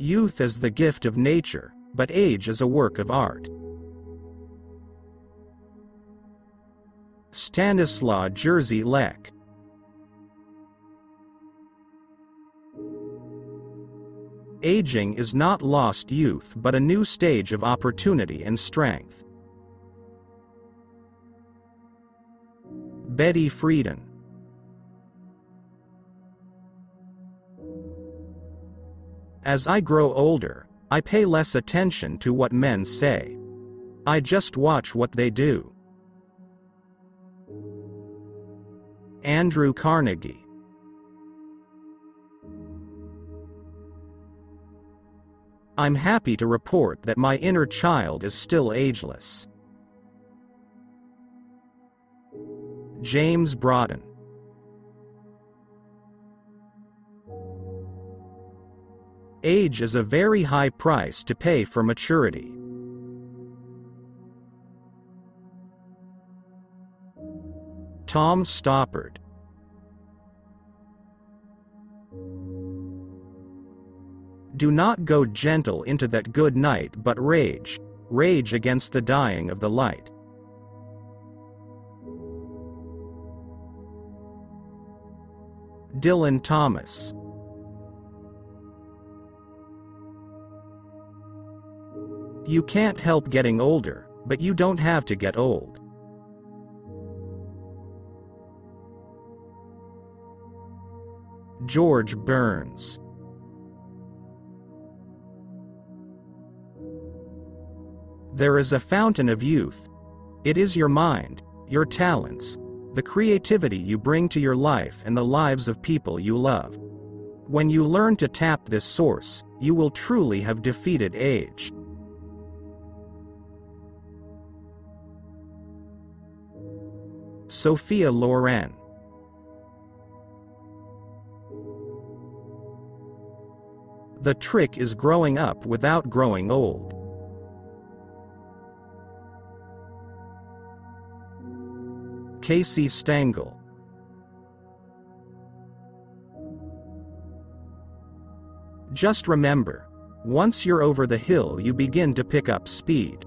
Youth is the gift of nature, but age is a work of art. Stanislaw Jerzy Lec Aging is not lost youth but a new stage of opportunity and strength. Betty Friedan As I grow older, I pay less attention to what men say. I just watch what they do. Andrew Carnegie I'm happy to report that my inner child is still ageless. James Broughton Age is a very high price to pay for maturity. Tom Stoppard Do not go gentle into that good night but rage, rage against the dying of the light. Dylan Thomas You can't help getting older, but you don't have to get old. George Burns There is a fountain of youth. It is your mind, your talents, the creativity you bring to your life and the lives of people you love. When you learn to tap this source, you will truly have defeated age. Sophia Loren The trick is growing up without growing old. Casey Stengel. Just remember, once you're over the hill you begin to pick up speed.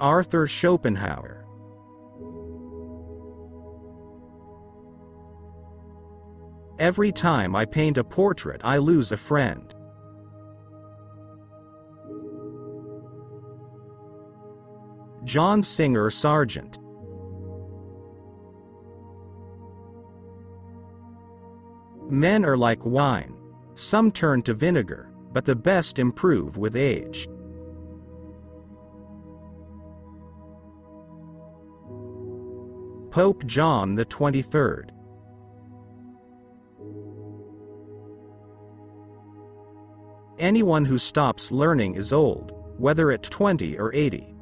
Arthur Schopenhauer Every time I paint a portrait I lose a friend. John Singer Sargent. Men are like wine. Some turn to vinegar, but the best improve with age. Pope John 23rd. Anyone who stops learning is old, whether at 20 or 80.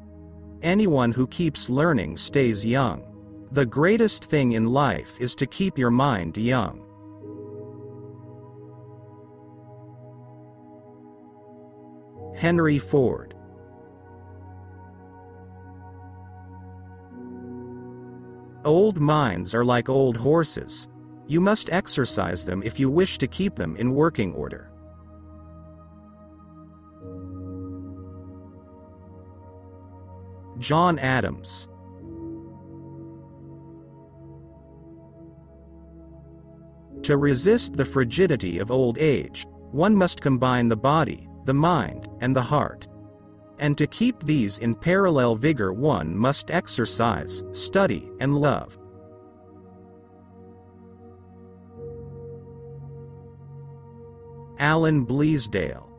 Anyone who keeps learning stays young. The greatest thing in life is to keep your mind young. Henry Ford Old minds are like old horses. You must exercise them if you wish to keep them in working order. John Adams. To resist the frigidity of old age, one must combine the body, the mind, and the heart. And to keep these in parallel vigor, one must exercise, study, and love. Alan Bleasdale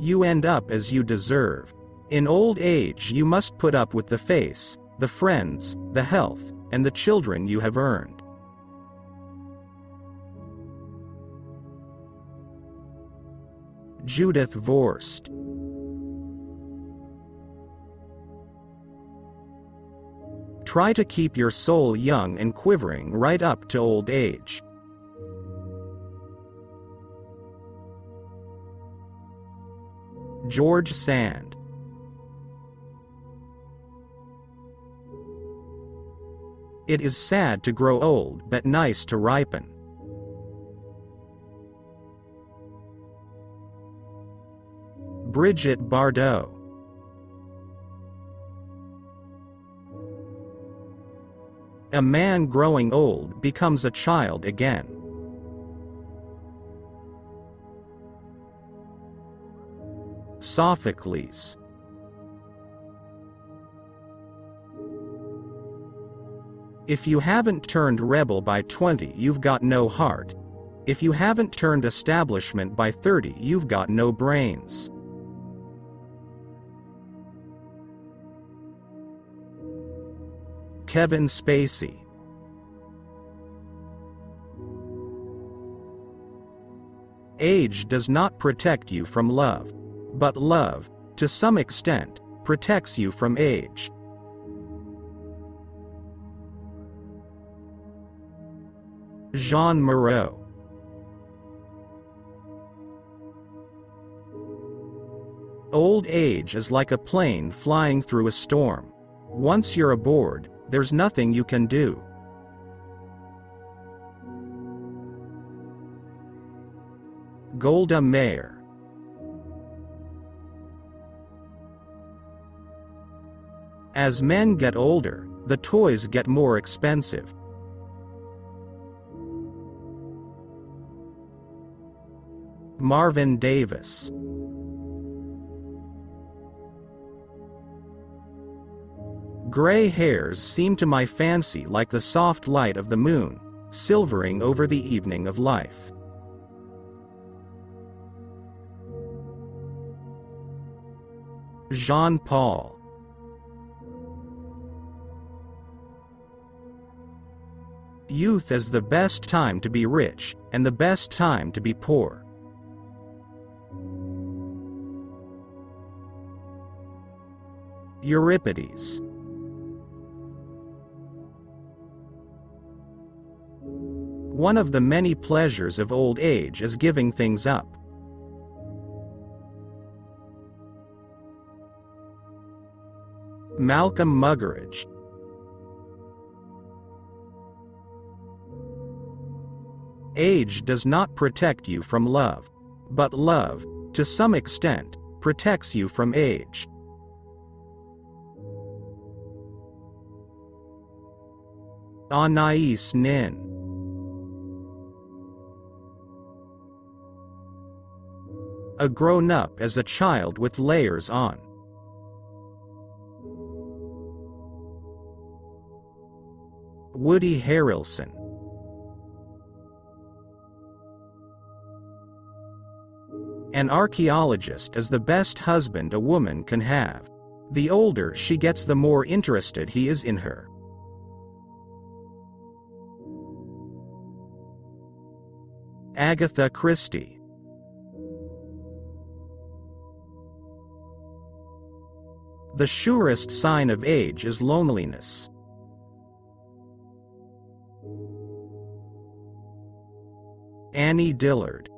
You end up as you deserve. In old age, you must put up with the face, the friends, the health, and the children you have earned. Judith Viorst Try to keep your soul young and quivering right up to old age. George Sand. It is sad to grow old but nice to ripen. Brigitte Bardot A man growing old becomes a child again. Sophocles If you haven't turned rebel by 20 you've got no heart. If you haven't turned establishment by 30 you've got no brains. Kevin Spacey Age does not protect you from love. But love, to some extent, protects you from age. Jeanne Moreau Old age is like a plane flying through a storm. Once you're aboard, there's nothing you can do. Golda Meir As men get older, the toys get more expensive. Marvin Davis Gray hairs seem to my fancy like the soft light of the moon, silvering over the evening of life. Jean Paul Youth is the best time to be rich, and the best time to be poor. Euripides One of the many pleasures of old age is giving things up. Malcolm Muggeridge Age does not protect you from love. But love, to some extent, protects you from age. Anais Nin A grown up as a child with layers on. Woody Harrelson An archaeologist is the best husband a woman can have. The older she gets the more interested he is in her. Agatha Christie The surest sign of age is loneliness. Annie Dillard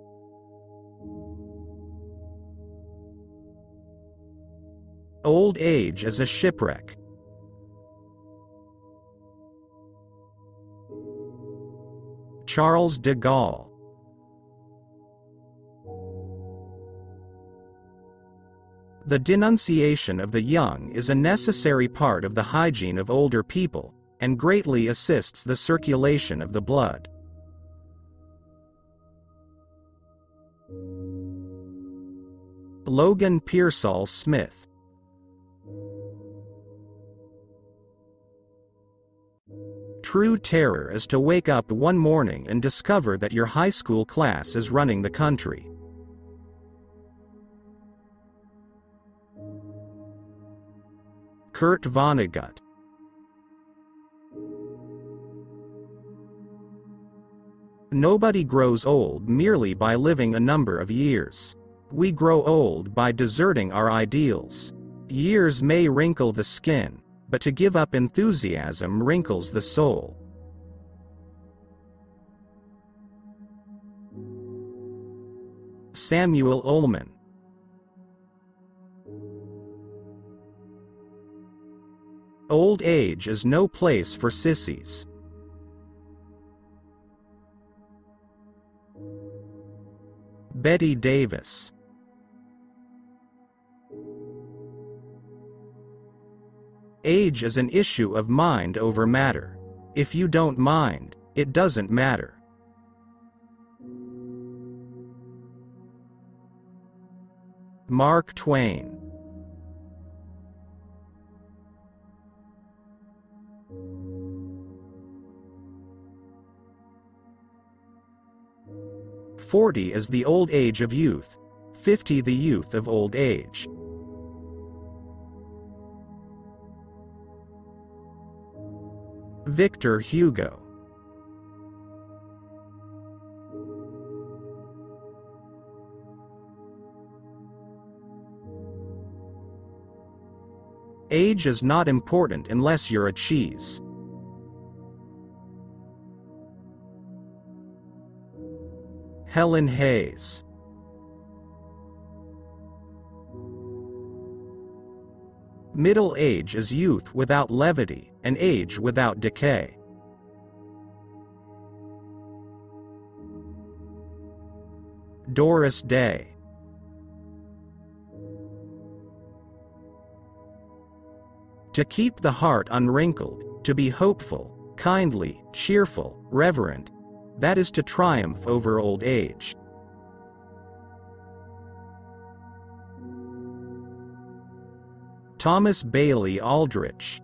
Old age is a shipwreck. Charles de Gaulle The denunciation of the young is a necessary part of the hygiene of older people, and greatly assists the circulation of the blood. Logan Pearsall Smith True terror is to wake up one morning and discover that your high school class is running the country. Kurt Vonnegut Nobody grows old merely by living a number of years. We grow old by deserting our ideals. Years may wrinkle the skin, but to give up enthusiasm wrinkles the soul. Samuel Ullman Old age is no place for sissies. Bette Davis. Age is an issue of mind over matter. If you don't mind, it doesn't matter. Mark Twain Forty is the old age of youth, fifty the youth of old age. Victor Hugo Age is not important unless you're a cheese. Helen Hayes Middle age is youth without levity, and age without decay. Doris Day To keep the heart unwrinkled, to be hopeful, kindly, cheerful, reverent, that is to triumph over old age. Thomas Bailey Aldrich